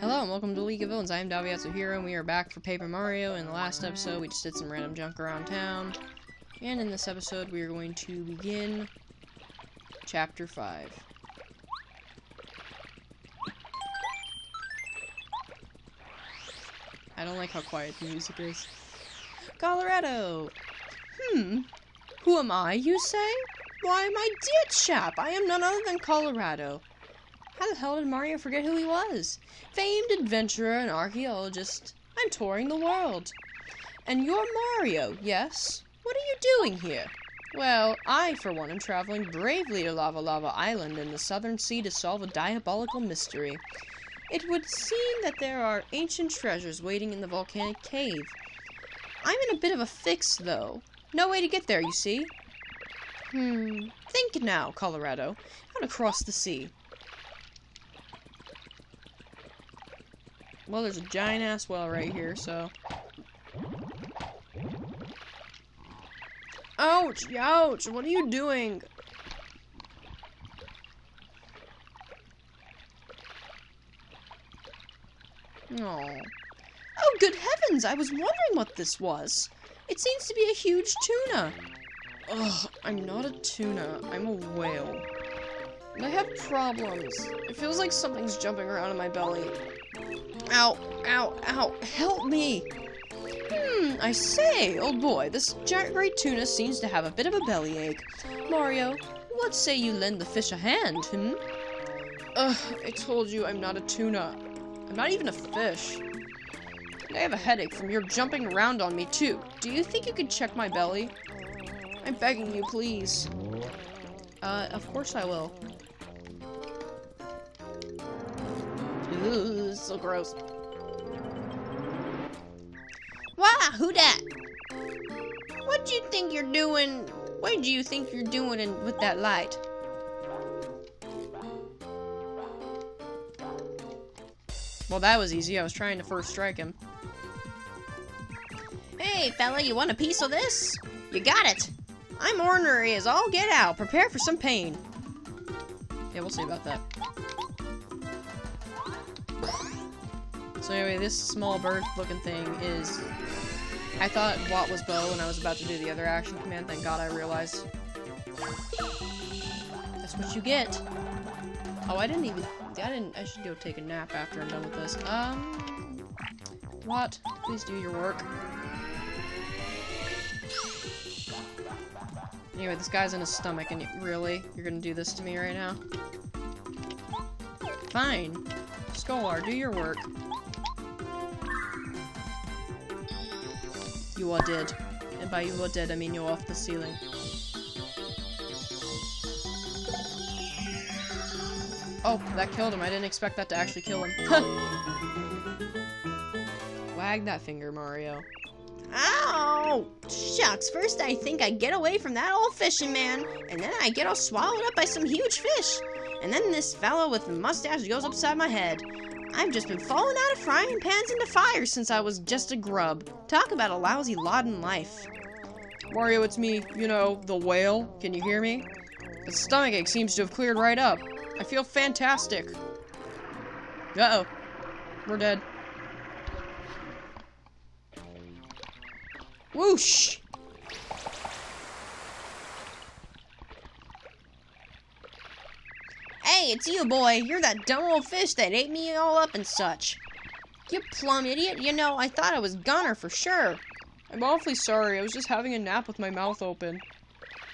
Hello and welcome to League of Villains. I am Dabi Atsuhiro and we are back for Paper Mario. In the last episode, we just did some random junk around town. And in this episode, we are going to begin Chapter 5. I don't like how quiet the music is. Kolorado! Hmm. Who am I, you say? Why, my dear chap, I am none other than Kolorado. How the hell did Mario forget who he was? Famed adventurer and archaeologist. I'm touring the world. And you're Mario, yes? What are you doing here? Well, I, for one, am traveling bravely to Lava Lava Island in the southern sea to solve a diabolical mystery. It would seem that there are ancient treasures waiting in the volcanic cave. I'm in a bit of a fix, though. No way to get there, you see. Hmm. Think now, Kolorado. How to cross the sea. Well, there's a giant ass well right here, so. Ouch! Ouch! What are you doing? Oh. Oh, good heavens! I was wondering what this was. It seems to be a huge tuna. Ugh, I'm not a tuna. I'm a whale. I have problems. It feels like something's jumping around in my belly. Ow, ow, ow, help me! Hmm, I say, old boy, this giant great tuna seems to have a bit of a bellyache. Mario, what say you lend the fish a hand, hmm? Ugh, I told you I'm not a tuna. I'm not even a fish. I have a headache from your jumping around on me, too. Do you think you could check my belly? I'm begging you, please. Uh, of course I will. Ooh, so gross. Wow, who that? What do you think you're doing? What do you think you're doing in, with that light? Well, that was easy. I was trying to first strike him. Hey, fella, you want a piece of this? You got it. I'm ornery as all get out. Prepare for some pain. Yeah, we'll see about that. So anyway, this small bird looking thing is... I thought Watt was Bow when I was about to do the other action command. Thank god I realized. That's what you get. Oh, I didn't even... I didn't... I should go take a nap after I'm done with this. Um... Watt, please do your work. Anyway, this guy's in his stomach, and really? You're gonna do this to me right now? Fine. Scholar, do your work. You are dead. And by you are dead, I mean you're off the ceiling. Oh, that killed him. I didn't expect that to actually kill him. Wag that finger, Mario. Ow! Shucks, first I think I get away from that old fishing man, and then I get all swallowed up by some huge fish. And then this fellow with the mustache goes upside my head. I've just been falling out of frying pans into fire since I was just a grub. Talk about a lousy in life. Mario, it's me, you know, the whale. Can you hear me? The stomachache seems to have cleared right up. I feel fantastic. Uh-oh. We're dead. Whoosh! Hey, it's you, boy. You're that dumb old fish that ate me all up and such. You plum idiot. You know, I thought I was Gunner for sure. I'm awfully sorry. I was just having a nap with my mouth open.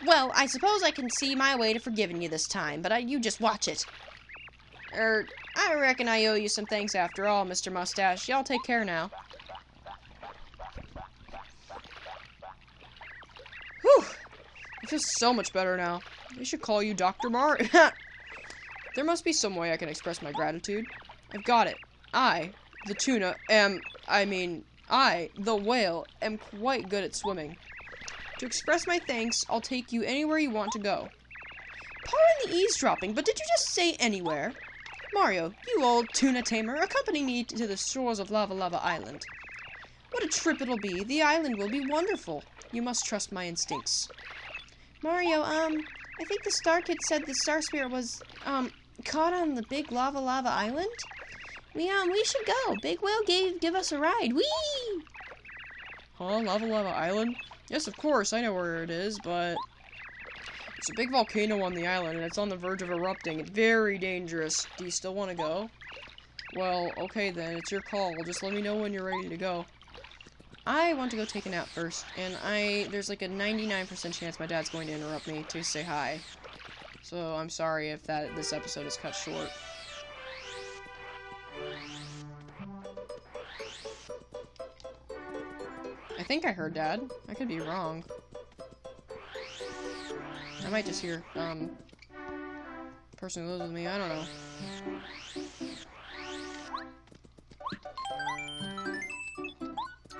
Well, I suppose I can see my way to forgiving you this time, but I, you just watch it. Er, I reckon I owe you some thanks after all, Mr. Mustache. Y'all take care now. Whew! I feel so much better now. I should call you Dr. Mar- There must be some way I can express my gratitude. I've got it. I, the tuna, am, I mean, I, the whale, am quite good at swimming. To express my thanks, I'll take you anywhere you want to go. Pardon the eavesdropping, but did you just say anywhere? Mario, you old tuna tamer, accompany me to the shores of Lava Lava Island. What a trip it'll be. The island will be wonderful. You must trust my instincts. Mario, um, I think the Star Kid said the Star Spirit was, um, caught on the big Lava Lava Island? We um we should go. Big Whale gave give us a ride. Whee! Huh? Lava Lava Island? Yes, of course, I know where it is, but... It's a big volcano on the island, and it's on the verge of erupting. It's very dangerous. Do you still want to go? Well, okay then, it's your call. Just let me know when you're ready to go. I want to go take a nap first, and I there's like a 99% chance my dad's going to interrupt me to say hi. So I'm sorry if that this episode is cut short. I think I heard dad. I could be wrong. I might just hear, um, person who lives with me, I don't know.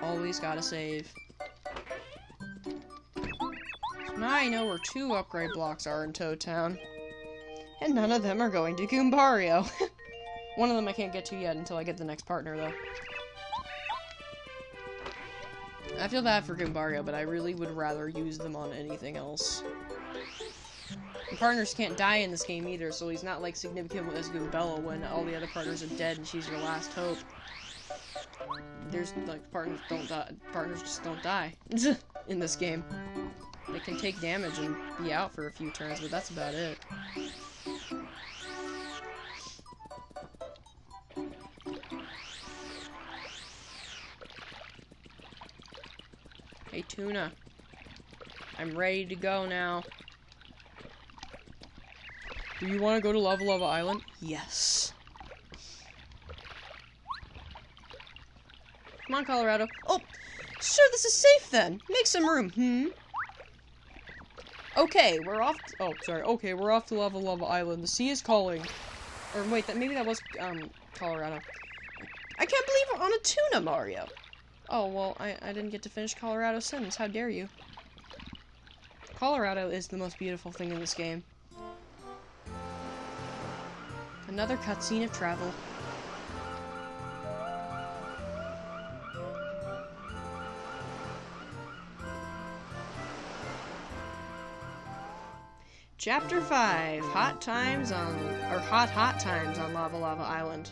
Always gotta save. Now I know where two upgrade blocks are in Toad Town. And none of them are going to Goombario. One of them I can't get to yet until I get the next partner, though. I feel bad for Goombario, but I really would rather use them on anything else. The partners can't die in this game either, so he's not like significant as Goombella when all the other partners are dead and she's your last hope. There's like partners don't die. Partners just don't die in this game. They can take damage and be out for a few turns, but that's about it. Hey, Tuna. I'm ready to go now. Do you want to go to Lava Lava Island? Yes. Come on, Kolorado. Oh, sure, this is safe then. Make some room, hmm? Okay, we're off. oh, sorry. Okay, we're off to Lava Lava Island. The sea is calling. Or wait, that maybe that was um Kolorado. I can't believe we're on a tuna, Mario. Oh, well, I, I didn't get to finish Kolorado's sentence. How dare you? Kolorado is the most beautiful thing in this game. Another cutscene of travel. Chapter 5, Hot Times on, or Hot Hot Times on Lava Lava Island.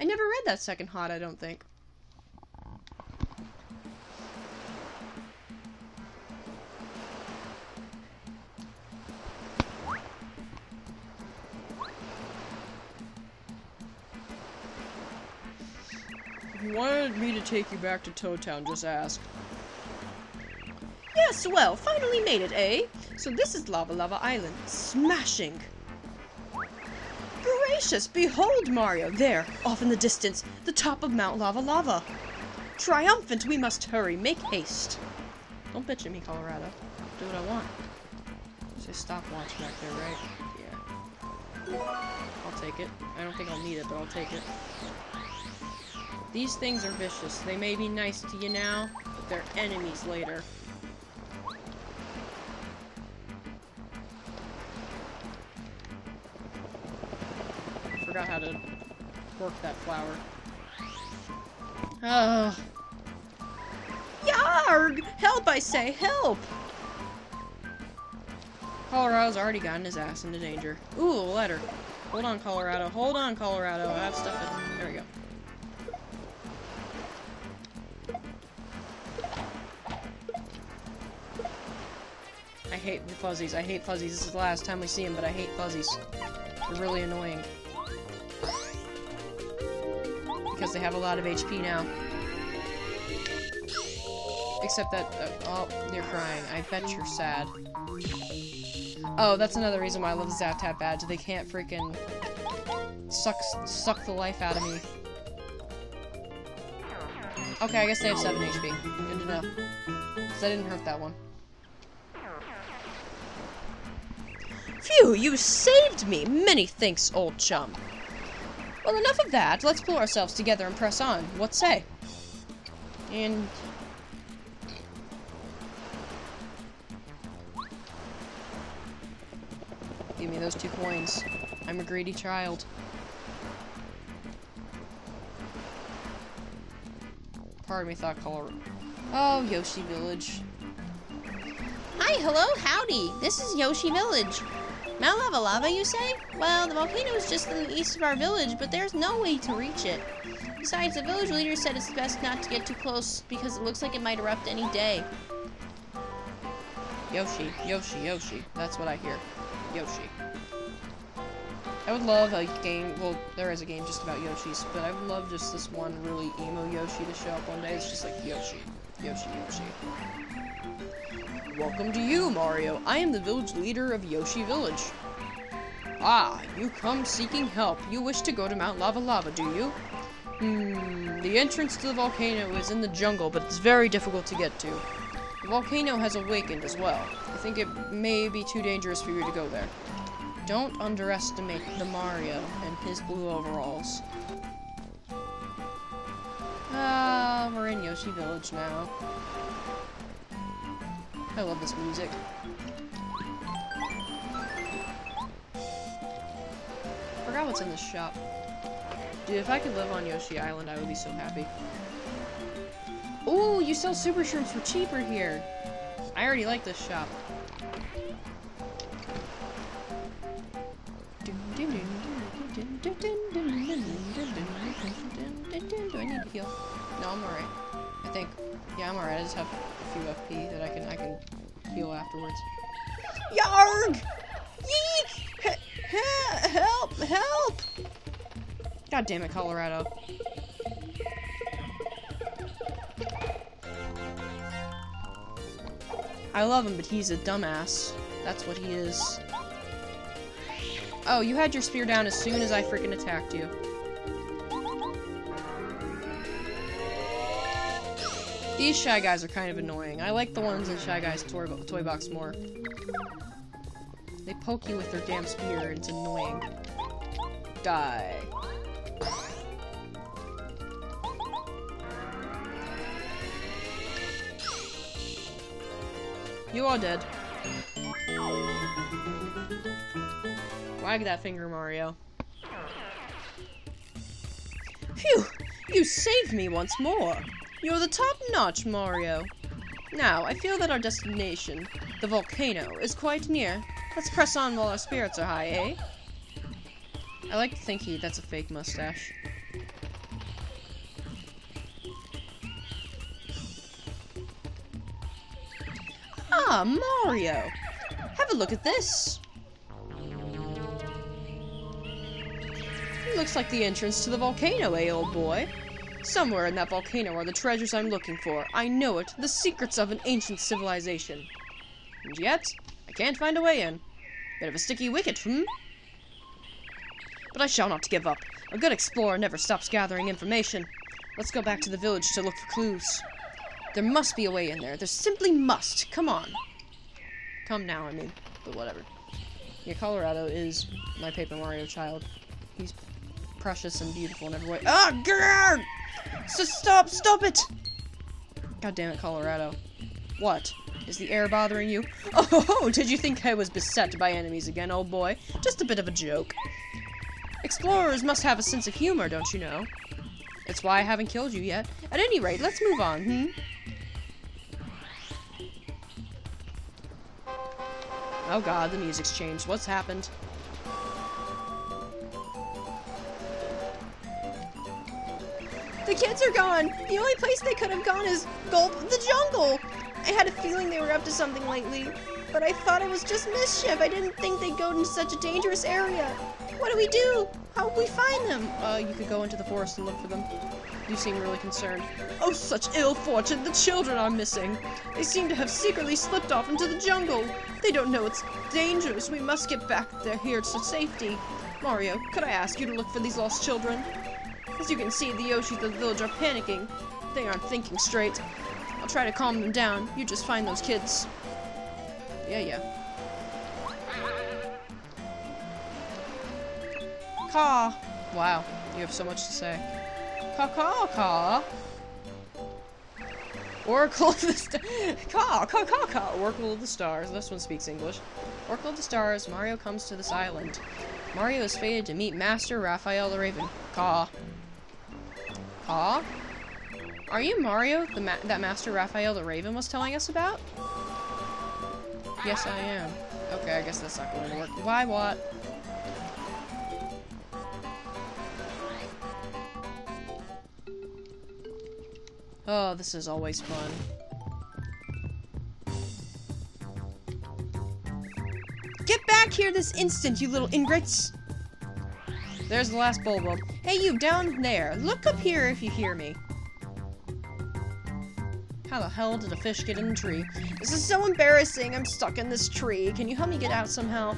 I never read that second hot, I don't think. If you wanted me to take you back to Toad Town, just ask. Yes, well, finally made it, eh? So this is Lava Lava Island. Smashing! Gracious, behold, Mario! There, off in the distance, the top of Mount Lava Lava. Triumphant, we must hurry, make haste. Don't bitch at me, Kolorado. Do what I want. Say stopwatch back there, right? Yeah. I'll take it. I don't think I'll need it, but I'll take it. These things are vicious. They may be nice to you now, but they're enemies later. That flower. Oh. Yarg! Help, I say, help! Kolorado's already gotten his ass into danger. Ooh, a letter. Hold on, Kolorado. Hold on, Kolorado. I have stuff in... There we go. I hate the fuzzies. I hate fuzzies. This is the last time we see them, but I hate fuzzies. They're really annoying because they have a lot of HP now. Except that, uh, oh, you're crying. I bet you're sad. Oh, that's another reason why I love the Zap Tap badge. They can't freaking suck, suck the life out of me. Okay, I guess they have 7 HP. Good to know. Because I didn't hurt that one. Phew, you saved me! Many thanks, old chum. Well, enough of that. Let's pull ourselves together and press on. What say? And... Give me those two coins. I'm a greedy child. Pardon me, thought color. Oh, Yoshi Village. Hi, hello, howdy. This is Yoshi Village. Mount Lava Lava, you say? Well, the volcano is just in the east of our village, but there's no way to reach it. Besides, the village leader said it's best not to get too close because it looks like it might erupt any day. Yoshi, Yoshi, Yoshi. That's what I hear. Yoshi. I would love a game, well, there is a game just about Yoshis, but I would love just this one really emo Yoshi to show up one day. It's just like Yoshi, Yoshi, Yoshi. Welcome to you, Mario. I am the village leader of Yoshi Village. Ah, you come seeking help. You wish to go to Mount Lava Lava, do you? Hmm, the entrance to the volcano is in the jungle, but it's very difficult to get to. The volcano has awakened as well. I think it may be too dangerous for you to go there. Don't underestimate the Mario and his blue overalls. Ah, we're in Yoshi Village now. I love this music. Forgot what's in this shop. Dude, if I could live on Yoshi Island, I would be so happy. Ooh, you sell super shrooms for cheaper here. I already like this shop. Do I need to heal? Think. Yeah, I'm alright. I just have a few FP that I can I can heal afterwards. Yarg! Yeek! Help! Help! God damn it, Kolorado. I love him, but he's a dumbass. That's what he is. Oh, you had your spear down as soon as I freaking attacked you. These Shy Guys are kind of annoying. I like the ones in Shy Guys toy, toy Box more. They poke you with their damn spear, it's annoying. Die. You are dead. Wag that finger, Mario. Phew! You saved me once more! You're the top-notch, Mario. Now, I feel that our destination, the volcano, is quite near. Let's press on while our spirits are high, eh? I like to think he that's a fake mustache. Ah, Mario! Have a look at this! It Looks like the entrance to the volcano, eh, old boy? Somewhere in that volcano are the treasures I'm looking for. I know it, the secrets of an ancient civilization. And yet, I can't find a way in. Bit of a sticky wicket, hmm? But I shall not give up. A good explorer never stops gathering information. Let's go back to the village to look for clues. There must be a way in there. There simply must. Come on. Come now, I mean. But whatever. Yeah, Kolorado is my Paper Mario child. He's precious and beautiful in every way. Ah, grrr! So stop, stop it! God damn it, Kolorado. What? Is the air bothering you? Oh, did you think I was beset by enemies again, old boy? Just a bit of a joke. Explorers must have a sense of humor, don't you know? That's why I haven't killed you yet. At any rate, let's move on, hmm? Oh god, the music's changed. What's happened? The kids are gone! The only place they could have gone is Gulp the jungle! I had a feeling they were up to something lately, but I thought it was just mischief. I didn't think they'd go into such a dangerous area. What do we do? How will we find them? Uh, you could go into the forest and look for them. You seem really concerned. Oh, such ill fortune! The children are missing! They seem to have secretly slipped off into the jungle! They don't know it's dangerous. We must get back there here to safety. Mario, could I ask you to look for these lost children? As you can see, the Yoshis of the village are panicking. They aren't thinking straight. I'll try to calm them down. You just find those kids. Yeah, yeah. Caw. Wow, you have so much to say. Caw, caw, caw. Oracle of the Stars. Caw, caw, caw, caw. Oracle of the Stars. This one speaks English. Oracle of the Stars. Mario comes to this island. Mario is fated to meet Master Raphael the Raven. Caw. Caw? Are you Mario, the ma that Master Raphael the Raven was telling us about? Yes, I am. Okay, I guess that's not going to work. Why, what? Oh, this is always fun. Get back here this instant, you little ingrates! There's the last Bulbo. Hey, you down there. Look up here if you hear me. How the hell did a fish get in the tree? This is so embarrassing. I'm stuck in this tree. Can you help me get out somehow?